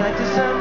I deserve